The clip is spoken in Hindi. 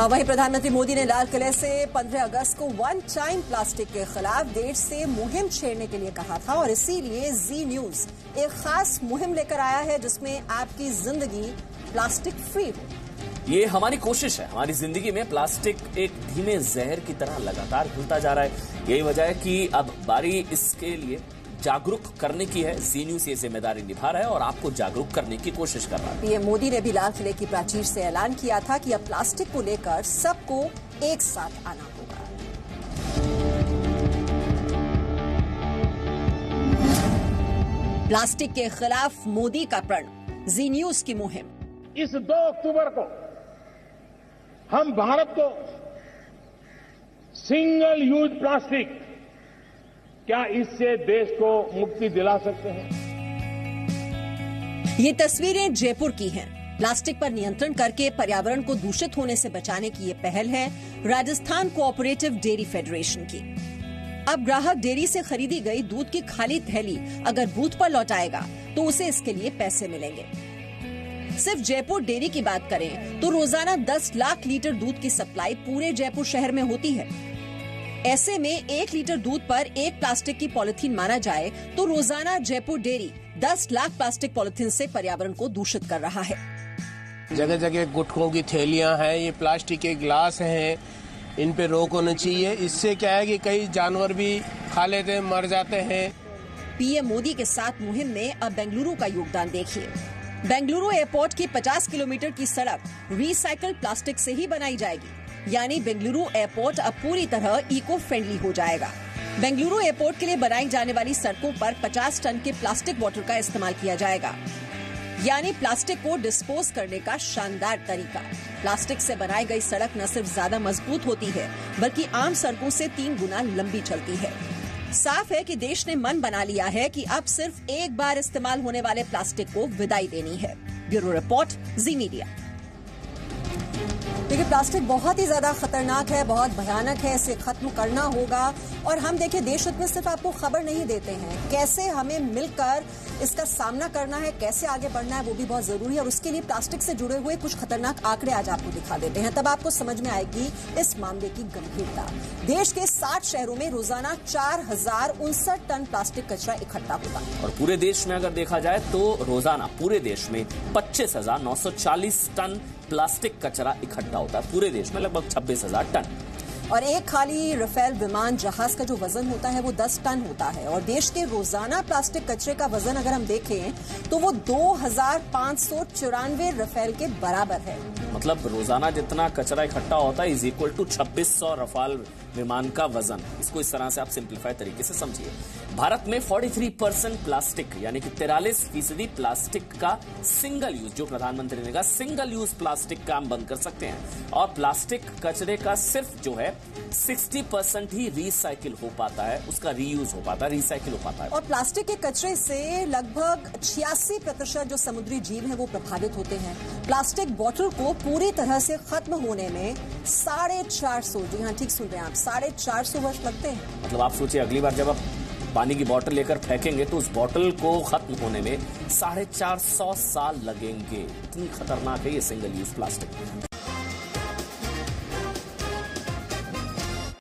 वहीं प्रधानमंत्री मोदी ने लाल किले से 15 अगस्त को वन टाइम प्लास्टिक के खिलाफ देश से मुहिम छेड़ने के लिए कहा था और इसीलिए जी न्यूज़ एक खास मुहिम लेकर आया है जिसमें आपकी ज़िंदगी प्लास्टिक फ्री हो। ये हमारी कोशिश है, हमारी ज़िंदगी में प्लास्टिक एक धीमे जहर की तरह लगातार घुलता जा रहा है। यही वजह है कि अब बारी इसके लिए जागरूक करने की है। जी न्यूज़ ये ज़िम्मेदारी निभा रहा है और आपको जागरूक करने की कोशिश कर रहा है। पीएम मोदी ने भी लाल किले की प्राचीर से ऐलान किया था कि अब प्लास्टिक को लेकर सबको एक साथ आना होगा। प्लास्टिक के खिलाफ मोदी का प्रण जी न्यूज़ की मुहिम। इस 2 अक्टूबर को हम भारत को सिंगल यूज़ प्लास्टिक क्या इससे देश को मुक्ति दिला सकते हैं? ये तस्वीरें जयपुर की हैं। प्लास्टिक पर नियंत्रण करके पर्यावरण को दूषित होने से बचाने की ये पहल है राजस्थान कोऑपरेटिव डेयरी फेडरेशन की। अब ग्राहक डेयरी से खरीदी गई दूध की खाली थैली अगर बूथ पर लौटाएगा तो उसे इसके लिए पैसे मिलेंगे। सिर्फ़ जयपुर डेयरी की बात करें तो रोज़ाना 10 लाख लीटर दूध की सप्लाई पूरे जयपुर शहर में होती है। ऐसे में एक लीटर दूध पर एक प्लास्टिक की पॉलिथीन माना जाए तो रोज़ाना Jaipur dairy 10 lakh plastic polythene से पर्यावरण को दूषित कर रहा है। जगह जगह गुटखों की थैलियाँ हैं ये प्लास्टिक के ग्लास हैं इन पे रोक होनी चाहिए। इससे क्या है कि कई जानवर भी खा लेते हैं मर जाते हैं। पीएम मोदी के साथ मुहिम में अब बेंगलुरु का योगदान देखिए। बेंगलुरु एयरपोर्ट की 50 किलोमीटर की सड़क रिसाइकल प्लास्टिक से ही बनाई जाएगी। यानी बेंगलुरु एयरपोर्ट अब पूरी तरह इको फ्रेंडली हो जाएगा। बेंगलुरु एयरपोर्ट के लिए बनाई जाने वाली सड़कों पर 50 टन के प्लास्टिक बॉटल का इस्तेमाल किया जाएगा। यानी प्लास्टिक को डिस्पोज करने का शानदार तरीका। प्लास्टिक से बनाई गई सड़क न सिर्फ़ ज़्यादा मज़बूत होती है, बल्कि आम सड़कों से तीन गुना लंबी चलती है। साफ़ है कि देश ने मन बना लिया है कि अब सिर्फ़ एक बार इस्तेमाल होने वाले प्लास्टिक को विदाई देनी है। Bureau report, Zee media. देखिए, प्लास्टिक बहुत ही ज़्यादा खतरनाक है, बहुत भयानक है, इसे खत्म करना होगा। और हम देखिए, देश हित में सिर्फ़ आपको खबर नहीं देते हैं। कैसे हमें मिलकर इसका सामना करना है, कैसे आगे बढ़ना है, वो भी बहुत ज़रूरी है। और उसके लिए प्लास्टिक से जुड़े हुए कुछ खतरनाक आंकड़े आज आपको दिखा देते हैं। तब आपको समझ में आएगी इस मामले की गंभीरता। देश के साठ शहरों में रोज़ाना चार हज़ार उनसठ टन प्लास्टिक कचरा इकट्ठा होगा। और पूरे देश में अगर देखा जाए तो रोज़ाना, पूरे देश में पच्चीस हज़ार नौ सौ चालीस टन प्लास्टिक कचरा इकट्ठा होता है पूरे देश में, लगभग छब्बीस हज़ार टन। और एक खाली रफेल विमान जहाज़ का जो वज़न होता है, वो 10 टन होता है। और देश के रोज़ाना प्लास्टिक कचरे का वज़न अगर हम देखें तो वो दो हज़ार रफेल के बराबर है। मतलब रोज़ाना जितना कचरा इकट्ठा होता है इज़ इक्वल टू छब्बीस सौ रफाल विमान का वज़न। इसको इस तरह से आप सिंप्लीफाई तरीके से समझिए। भारत में 43 परसेंट प्लास्टिक यानी कि तिरालीस फ़ीसदी प्लास्टिक का सिंगल यूज़ जो प्रधानमंत्री ने कहा सिंगल यूज़ प्लास्टिक का हम बंद कर सकते हैं। और प्लास्टिक कचरे का सिर्फ़ जो है 60 परसेंट ही रिसाइकिल हो पाता है, उसका रीयूज हो पाता है रिसाइकिल हो पाता है। और प्लास्टिक के कचरे से लगभग छियासी प्रतिशत जो समुद्री जीव है, वो प्रभावित होते हैं। प्लास्टिक बॉटल को पूरी तरह से खत्म होने में साढ़े चार सौ, जी हाँ ठीक सुन रहे हैं आप, साढ़े चार सौ वर्ष लगते हैं। मतलब आप सोचिए, अगली बार जब आप पानी की बोतल लेकर फेंकेंगे तो उस बोतल को खत्म होने में साढ़े चार सौ साल लगेंगे। इतनी खतरनाक है ये सिंगल यूज़ प्लास्टिक